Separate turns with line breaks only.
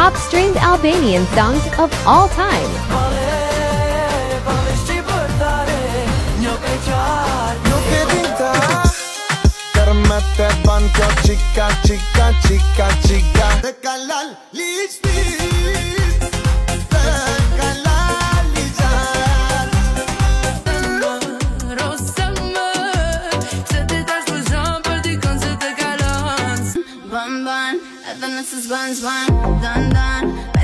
top streamed Albanian songs of all time.
Nuk
Bun bun, Dun dun, you wanna taste it Bun. Bun, bet